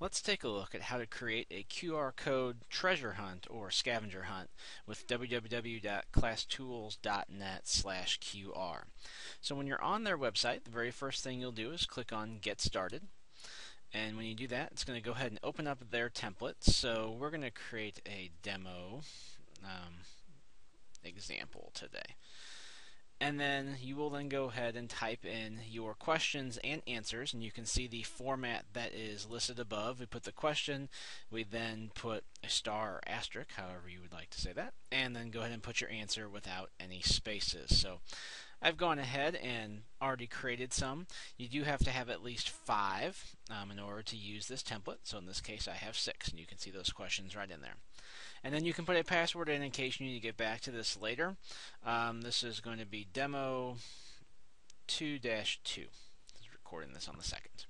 Let's take a look at how to create a QR code treasure hunt or scavenger hunt with www.classtools.net slash QR. So when you're on their website, the very first thing you'll do is click on Get Started. And when you do that, it's going to go ahead and open up their template. So we're going to create a demo um, example today and then you will then go ahead and type in your questions and answers and you can see the format that is listed above. We put the question we then put a star or asterisk however you would like to say that and then go ahead and put your answer without any spaces. So I've gone ahead and already created some. You do have to have at least five um, in order to use this template. So in this case, I have six, and you can see those questions right in there. And then you can put a password in in case you need to get back to this later. Um, this is going to be demo 2-2. Recording this on the second.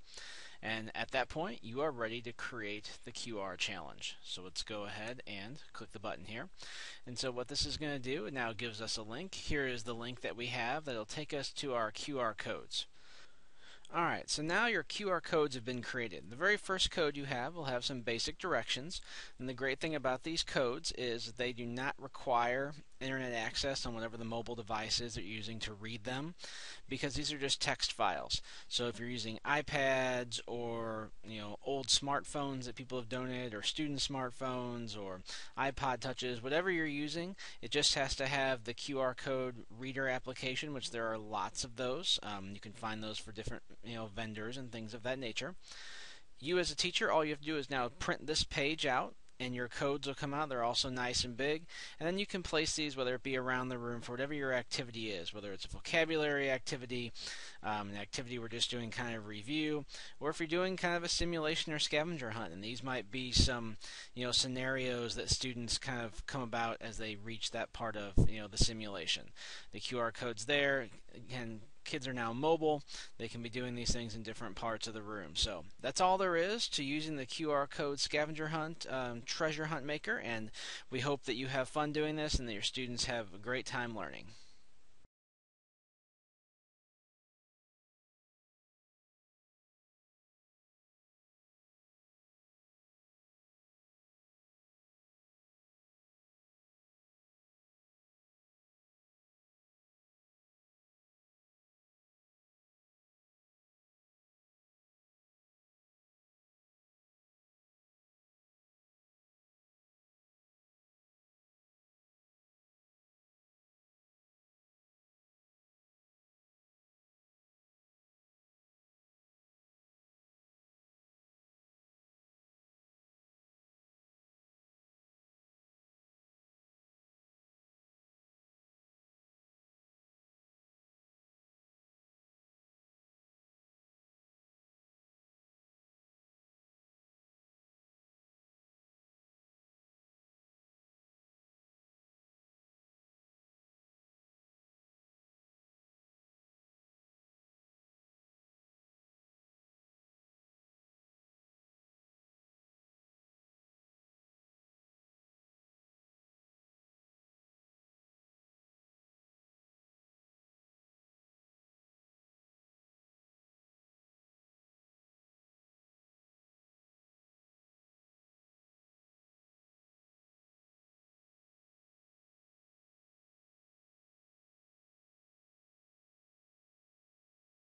And at that point, you are ready to create the QR challenge. So let's go ahead and click the button here. And so what this is going to do, it now gives us a link. Here is the link that we have that'll take us to our QR codes. Alright, so now your QR codes have been created. The very first code you have will have some basic directions, and the great thing about these codes is they do not require internet access on whatever the mobile device is that you're using to read them, because these are just text files. So if you're using iPads or you know old smartphones that people have donated, or student smartphones, or iPod touches, whatever you're using, it just has to have the QR code reader application, which there are lots of those. Um, you can find those for different you know vendors and things of that nature. You as a teacher, all you have to do is now print this page out and your codes will come out. They're also nice and big. And then you can place these, whether it be around the room for whatever your activity is, whether it's a vocabulary activity, um, an activity we're just doing kind of review, or if you're doing kind of a simulation or scavenger hunt. And these might be some, you know, scenarios that students kind of come about as they reach that part of, you know, the simulation. The QR code's there. Again, kids are now mobile. They can be doing these things in different parts of the room. So that's all there is to using the QR code scavenger hunt um, treasure hunt maker. And we hope that you have fun doing this and that your students have a great time learning.